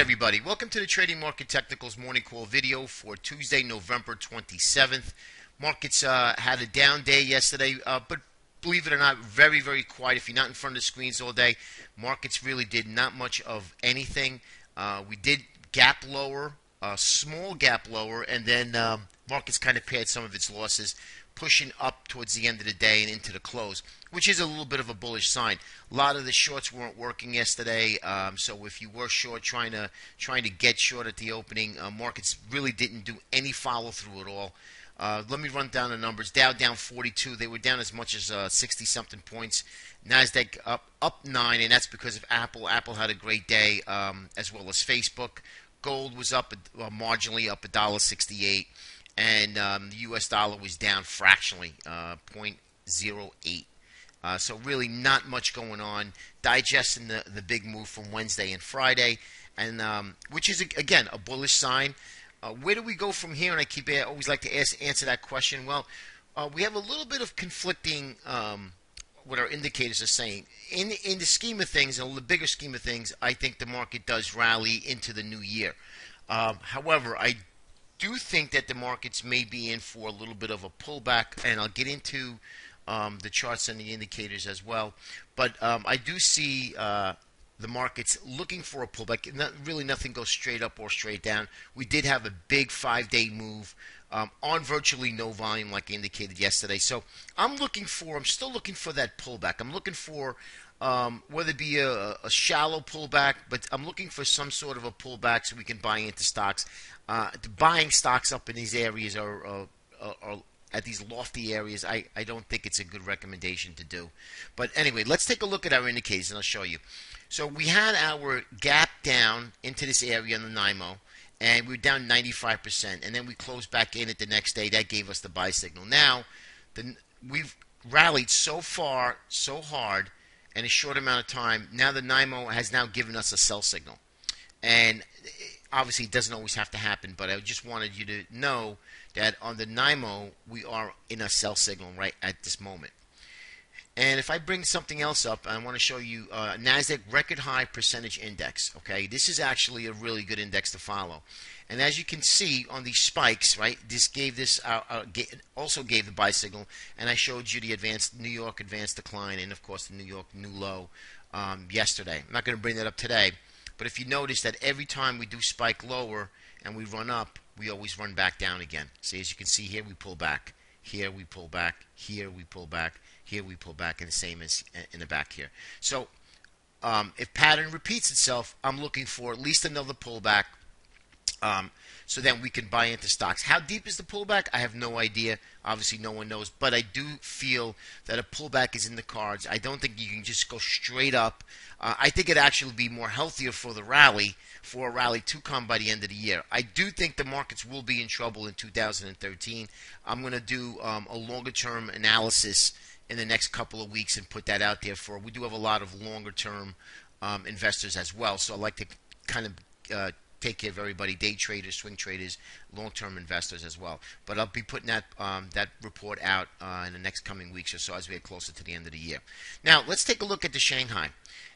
everybody. Welcome to the Trading Market Technicals morning call video for Tuesday, November 27th. Markets uh, had a down day yesterday, uh, but believe it or not, very, very quiet. If you're not in front of the screens all day, markets really did not much of anything. Uh, we did gap lower, a small gap lower, and then um, markets kind of paid some of its losses pushing up towards the end of the day and into the close, which is a little bit of a bullish sign. A lot of the shorts weren't working yesterday, um, so if you were short, trying to trying to get short at the opening, uh, markets really didn't do any follow through at all. Uh, let me run down the numbers. Dow down 42. They were down as much as 60 uh, something points. Nasdaq up up nine, and that's because of Apple. Apple had a great day, um, as well as Facebook. Gold was up uh, marginally, up a dollar 68 and um, the U.S. dollar was down fractionally, uh, 0.08. Uh, so really not much going on. Digesting the the big move from Wednesday and Friday, and um, which is again a bullish sign. Uh, where do we go from here? And I keep I always like to ask, answer that question. Well, uh, we have a little bit of conflicting um, what our indicators are saying. In in the scheme of things, in the bigger scheme of things, I think the market does rally into the new year. Um, however, I do think that the markets may be in for a little bit of a pullback, and I'll get into um, the charts and the indicators as well. But um, I do see uh, the markets looking for a pullback. Not, really, nothing goes straight up or straight down. We did have a big five-day move um, on virtually no volume, like I indicated yesterday. So I'm looking for. I'm still looking for that pullback. I'm looking for um, whether it be a, a, shallow pullback, but I'm looking for some sort of a pullback so we can buy into stocks. Uh, buying stocks up in these areas or, are, are, at these lofty areas. I, I don't think it's a good recommendation to do. But anyway, let's take a look at our indicators and I'll show you. So we had our gap down into this area on the NYMO and we were down 95%, and then we closed back in it the next day. That gave us the buy signal. Now, the, we've rallied so far, so hard in a short amount of time. Now the NYMO has now given us a sell signal. And obviously it doesn't always have to happen, but I just wanted you to know that on the NYMO we are in a sell signal right at this moment. And if I bring something else up, I want to show you uh, NASDAQ record high percentage index. Okay, this is actually a really good index to follow. And as you can see on these spikes, right, this gave this uh, uh, also gave the buy signal, and I showed you the advanced New York advanced decline, and of course the New York new low um, yesterday. I'm not going to bring that up today, but if you notice that every time we do spike lower and we run up, we always run back down again. See, as you can see here, we pull back. Here we pull back. Here we pull back. Here we pull back, and the same as in the back here. So um, if pattern repeats itself, I'm looking for at least another pullback. Um, so then we can buy into stocks. How deep is the pullback? I have no idea. Obviously, no one knows. But I do feel that a pullback is in the cards. I don't think you can just go straight up. Uh, I think it actually be more healthier for the rally, for a rally to come by the end of the year. I do think the markets will be in trouble in 2013. I'm going to do um, a longer term analysis in the next couple of weeks and put that out there for. We do have a lot of longer term um, investors as well, so I like to kind of uh, take care of everybody, day traders, swing traders, long-term investors as well. But I'll be putting that um, that report out uh, in the next coming weeks or so as we get closer to the end of the year. Now let's take a look at the Shanghai,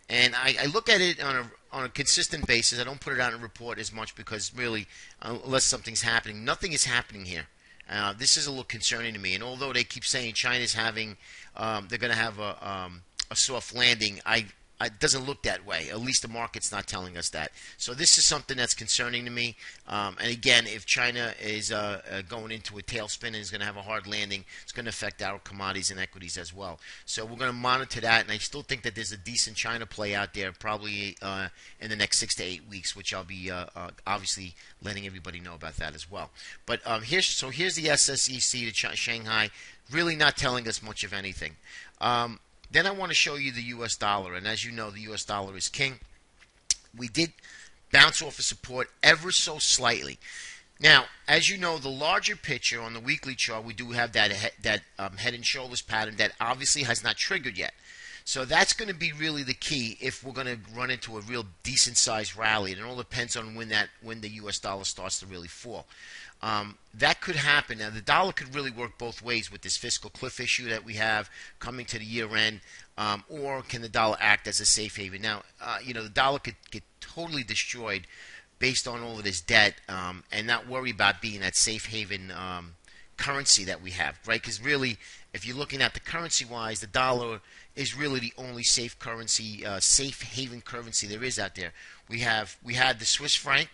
and I, I look at it on a on a consistent basis. I don't put it out in a report as much because really, unless something's happening, nothing is happening here. Uh, this is a little concerning to me. And although they keep saying China's having, um, they're going to have a, um, a soft landing, I it doesn't look that way. At least the market's not telling us that. So this is something that's concerning to me. Um, and again, if China is uh, uh, going into a tailspin and is going to have a hard landing, it's going to affect our commodities and equities as well. So we're going to monitor that. And I still think that there's a decent China play out there, probably uh, in the next six to eight weeks, which I'll be uh, uh, obviously letting everybody know about that as well. But um, here's so here's the SSEC to Shanghai, really not telling us much of anything. Um, then I want to show you the U.S. dollar, and as you know, the U.S. dollar is king. We did bounce off of support ever so slightly. Now, as you know, the larger picture on the weekly chart, we do have that that um, head and shoulders pattern that obviously has not triggered yet. So that's going to be really the key if we're going to run into a real decent sized rally. And it all depends on when that when the U.S. dollar starts to really fall. Um, that could happen. Now, the dollar could really work both ways with this fiscal cliff issue that we have coming to the year end, um, or can the dollar act as a safe haven? Now, uh, you know, the dollar could get totally destroyed based on all of this debt um, and not worry about being that safe haven um, currency that we have, right? Because really, if you're looking at the currency wise, the dollar is really the only safe currency, uh, safe haven currency there is out there. We have we had the Swiss franc,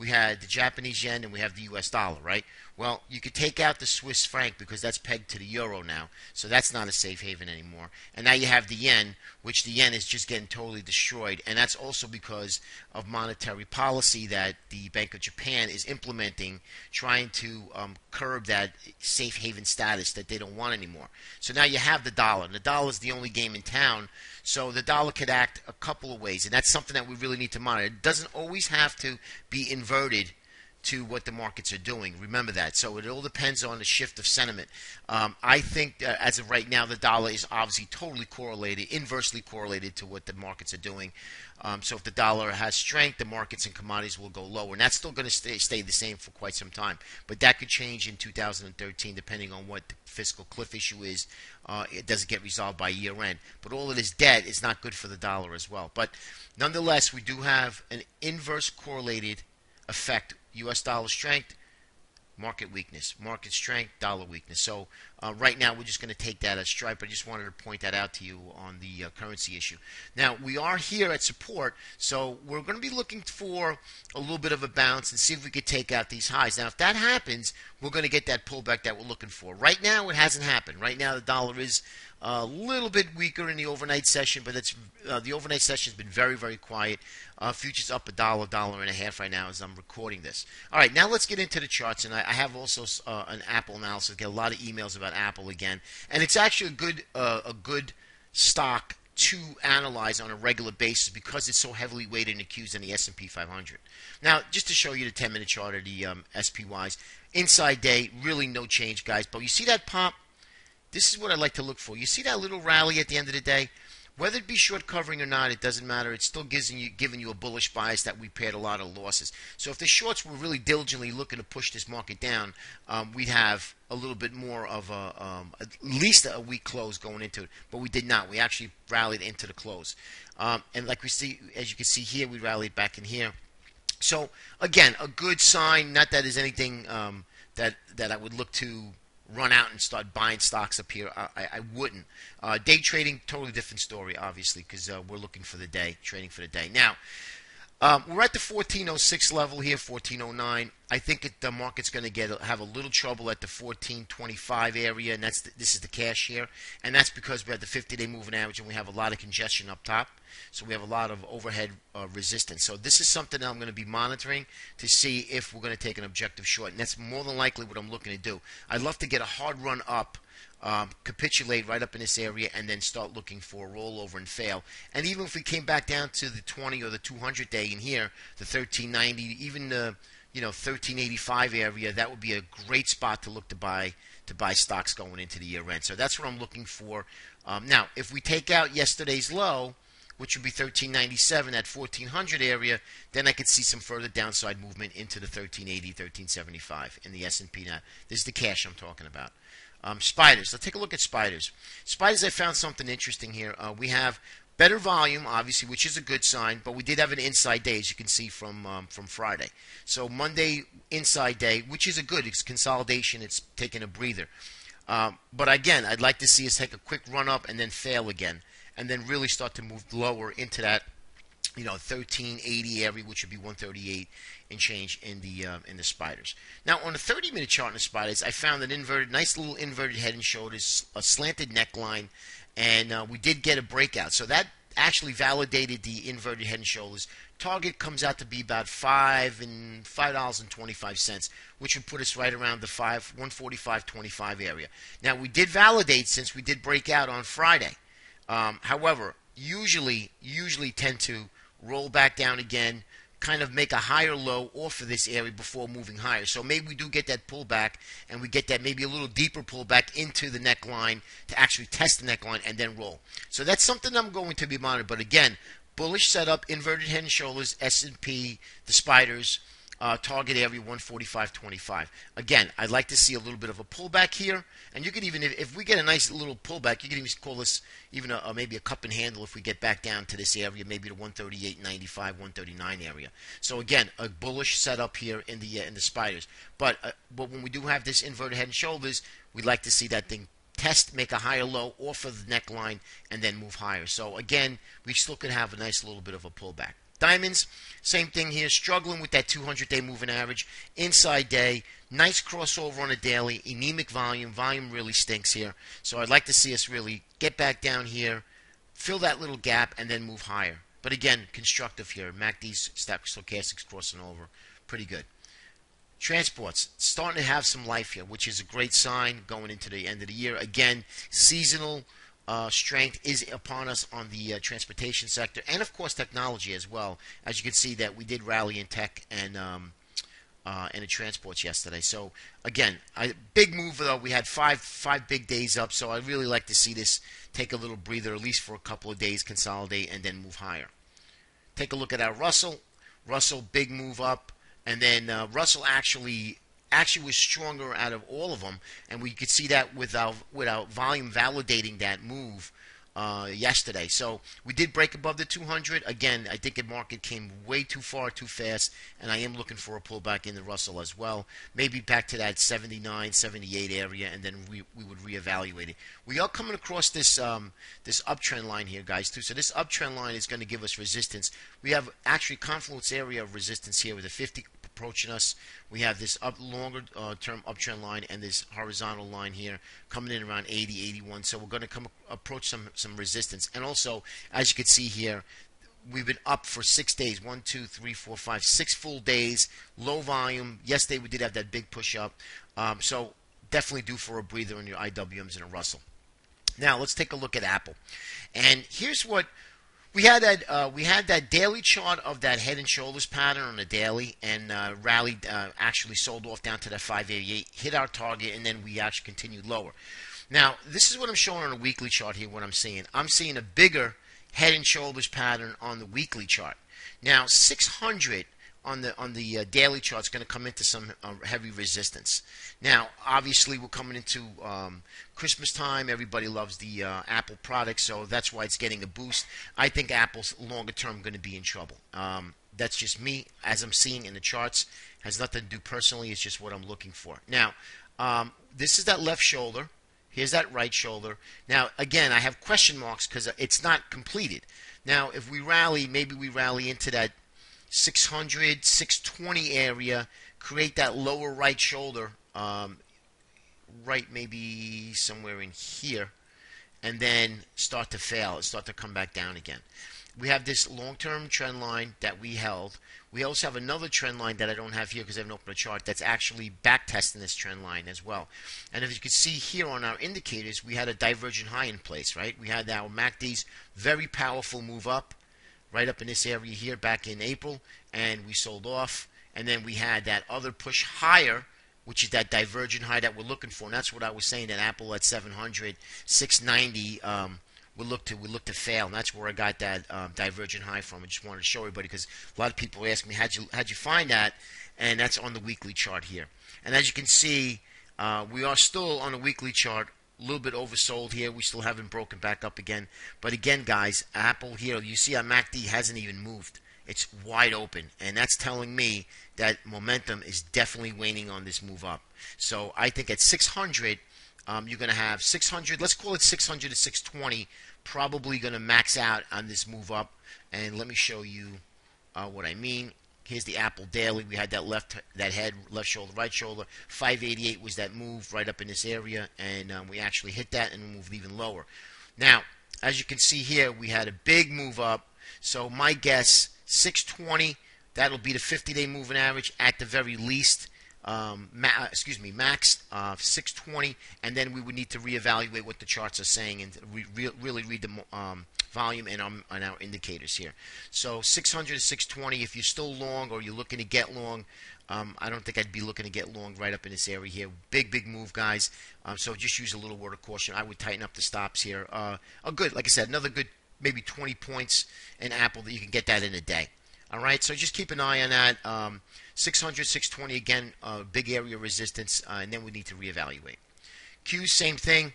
we had the Japanese yen, and we have the U.S. dollar, right? Well, you could take out the Swiss franc because that's pegged to the euro now, so that's not a safe haven anymore. And now you have the yen, which the yen is just getting totally destroyed, and that's also because of monetary policy that the Bank of Japan is implementing, trying to um, curb that safe haven status that they don't want anymore. So now you have the dollar, and the dollar is the only game in town. So the dollar could act a couple of ways, and that's something that we really need to monitor. It doesn't always have to be inverted to what the markets are doing. Remember that. So it all depends on the shift of sentiment. Um, I think uh, as of right now, the dollar is obviously totally correlated, inversely correlated to what the markets are doing. Um, so if the dollar has strength, the markets and commodities will go lower, and that's still going to stay, stay the same for quite some time. But that could change in 2013, depending on what the fiscal cliff issue is. Uh, it doesn't get resolved by year end. But all of this debt is not good for the dollar as well. But nonetheless, we do have an inverse correlated effect U.S. dollar strength, market weakness. Market strength, dollar weakness. So uh, right now we're just going to take that as stripe. I just wanted to point that out to you on the uh, currency issue. Now we are here at support, so we're going to be looking for a little bit of a bounce and see if we could take out these highs. Now if that happens, we're going to get that pullback that we're looking for. Right now it hasn't happened. Right now the dollar is a little bit weaker in the overnight session, but it's uh, the overnight session has been very, very quiet. Uh, futures up a dollar, dollar and a half right now as I'm recording this. All right, now let's get into the charts, and I, I have also uh, an Apple analysis. I get a lot of emails about Apple again, and it's actually a good, uh, a good stock to analyze on a regular basis because it's so heavily weighted in the Qs and the S&P 500. Now, just to show you the 10-minute chart of the um, SPYs, inside day, really no change, guys. But you see that pop? This is what I like to look for. You see that little rally at the end of the day? Whether it be short covering or not, it doesn't matter. It's still giving you, giving you a bullish bias that we paid a lot of losses. So if the shorts were really diligently looking to push this market down, um, we'd have a little bit more of a, um, at least a weak close going into it. But we did not. We actually rallied into the close. Um, and like we see, as you can see here, we rallied back in here. So again, a good sign. Not that there's anything um, that that I would look to run out and start buying stocks up here. I, I wouldn't. Uh, day trading, totally different story, obviously, because uh, we're looking for the day, trading for the day. Now, um, we're at the 1406 level here, 1409. I think it, the market's going to get have a little trouble at the 1425 area, and that's the, this is the cash here, and that's because we have the 50-day moving average and we have a lot of congestion up top, so we have a lot of overhead uh, resistance. So this is something that I'm going to be monitoring to see if we're going to take an objective short, and that's more than likely what I'm looking to do. I'd love to get a hard run up um, capitulate right up in this area and then start looking for a rollover and fail. And even if we came back down to the 20 or the 200 day in here, the 1390, even the you know 1385 area, that would be a great spot to look to buy to buy stocks going into the year end. So that's what I'm looking for. Um, now, if we take out yesterday's low, which would be 1397 at 1400 area, then I could see some further downside movement into the 1380, 1375 in the S&P. Now, this is the cash I'm talking about. Um, spiders. Let's take a look at spiders. Spiders, I found something interesting here. Uh, we have better volume, obviously, which is a good sign, but we did have an inside day, as you can see from um, from Friday. So Monday inside day, which is a good. It's consolidation. It's taking a breather. Um, but again, I'd like to see us take a quick run up and then fail again, and then really start to move lower into that you know 1380 area which would be 138 and change in the uh, in the spiders. Now on the 30 minute chart in the spiders I found an inverted nice little inverted head and shoulders a slanted neckline and uh, we did get a breakout. So that actually validated the inverted head and shoulders. Target comes out to be about five and five dollars and 25 cents which would put us right around the five 145.25 area. Now we did validate since we did break out on Friday. Um, however usually usually tend to roll back down again, kind of make a higher low off of this area before moving higher. So maybe we do get that pullback and we get that maybe a little deeper pullback into the neckline to actually test the neckline and then roll. So that's something I'm going to be monitoring. But again, bullish setup, inverted head and shoulders, S&P, the spiders. Uh, target area 145.25. Again, I'd like to see a little bit of a pullback here, and you could even, if, if we get a nice little pullback, you could even call this even a, a, maybe a cup and handle if we get back down to this area, maybe the 138.95, 139 area. So again, a bullish setup here in the uh, in the spiders. But uh, but when we do have this inverted head and shoulders, we'd like to see that thing test, make a higher low off of the neckline, and then move higher. So again, we still could have a nice little bit of a pullback. Diamonds, same thing here, struggling with that 200 day moving average. Inside day, nice crossover on a daily, anemic volume. Volume really stinks here. So I'd like to see us really get back down here, fill that little gap, and then move higher. But again, constructive here. MACD's stochastics crossing over. Pretty good. Transports starting to have some life here, which is a great sign going into the end of the year. Again, seasonal uh, strength is upon us on the uh, transportation sector, and of course technology as well. As you can see, that we did rally in tech and um, uh, and in transports yesterday. So again, a big move though. We had five five big days up, so I really like to see this take a little breather, at least for a couple of days, consolidate, and then move higher. Take a look at our Russell. Russell, big move up. And then uh, Russell actually actually was stronger out of all of them, and we could see that without without volume validating that move uh, yesterday. So we did break above the 200. Again, I think the market came way too far, too fast, and I am looking for a pullback in the Russell as well. Maybe back to that 79, 78 area, and then we, we would reevaluate it. We are coming across this um, this uptrend line here, guys, too. So this uptrend line is going to give us resistance. We have actually confluence area of resistance here with a 50 approaching us. We have this up longer uh, term uptrend line and this horizontal line here coming in around 80, 81. So we're going to come approach some some resistance. And also, as you can see here, we've been up for six days. One, two, three, four, five, six full days. Low volume. Yesterday we did have that big push up. Um, so definitely due for a breather in your IWMs and a Russell. Now let's take a look at Apple. And here's what we had that uh, we had that daily chart of that head and shoulders pattern on the daily, and uh, rallied uh, actually sold off down to that 588, hit our target, and then we actually continued lower. Now this is what I'm showing on a weekly chart here. What I'm seeing, I'm seeing a bigger head and shoulders pattern on the weekly chart. Now 600 on the on the uh, daily chart is going to come into some uh, heavy resistance. Now, obviously, we're coming into um, Christmas time. Everybody loves the uh, Apple product, so that's why it's getting a boost. I think Apple's longer term going to be in trouble. Um, that's just me, as I'm seeing in the charts. Has nothing to do personally. It's just what I'm looking for. Now, um, this is that left shoulder. Here's that right shoulder. Now, again, I have question marks because it's not completed. Now, if we rally, maybe we rally into that 600, 620 area, create that lower right shoulder, um, right maybe somewhere in here, and then start to fail, start to come back down again. We have this long-term trend line that we held. We also have another trend line that I don't have here because I haven't opened a chart that's actually back testing this trend line as well. And if you can see here on our indicators, we had a divergent high in place, right? We had our MACD's very powerful move up right up in this area here back in April, and we sold off. And then we had that other push higher, which is that divergent high that we're looking for. And that's what I was saying that Apple at 700, 690 um, we look to we look to fail, and that's where I got that um, divergent high from. I just wanted to show everybody because a lot of people ask me how'd you how'd you find that, and that's on the weekly chart here. And as you can see, uh, we are still on the weekly chart a little bit oversold here. We still haven't broken back up again. But again, guys, Apple here, you see our MACD hasn't even moved. It's wide open. And that's telling me that momentum is definitely waning on this move up. So I think at 600, um, you're going to have 600, let's call it 600 to 620, probably going to max out on this move up. And let me show you uh, what I mean. Here's the Apple Daily. We had that left that head, left shoulder, right shoulder. 588 was that move right up in this area, and um, we actually hit that and moved even lower. Now, as you can see here, we had a big move up. So my guess, 620. That'll be the 50-day moving average at the very least um, ma- excuse me, max uh, 620, and then we would need to reevaluate what the charts are saying and re- re- really read the um, volume and on, on, our indicators here. So 600 to 620, if you're still long or you're looking to get long, um, I don't think I'd be looking to get long right up in this area here. Big, big move, guys. Um, so just use a little word of caution. I would tighten up the stops here. Uh, a good, like I said, another good maybe 20 points in Apple that you can get that in a day. All right, so just keep an eye on that. Um, 600, 620 again, uh, big area resistance, uh, and then we need to reevaluate. Q, same thing.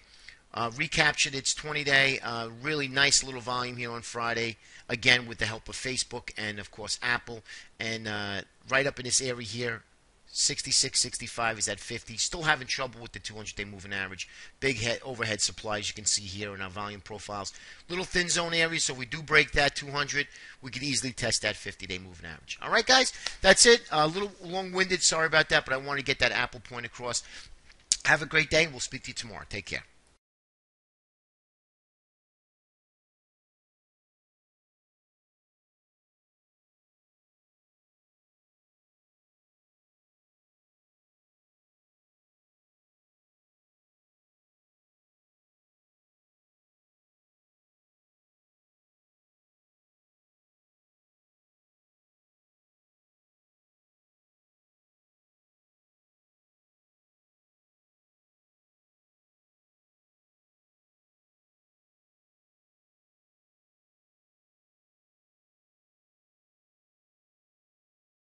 Uh, recaptured its 20 day. Uh, really nice little volume here on Friday. Again, with the help of Facebook and, of course, Apple. And uh, right up in this area here, 66, 65 is at 50. Still having trouble with the 200 day moving average. Big head, overhead supply, as you can see here in our volume profiles. Little thin zone area, so if we do break that 200. We could easily test that 50 day moving average. All right, guys, that's it. A little long winded, sorry about that, but I wanted to get that Apple point across. Have a great day. We'll speak to you tomorrow. Take care.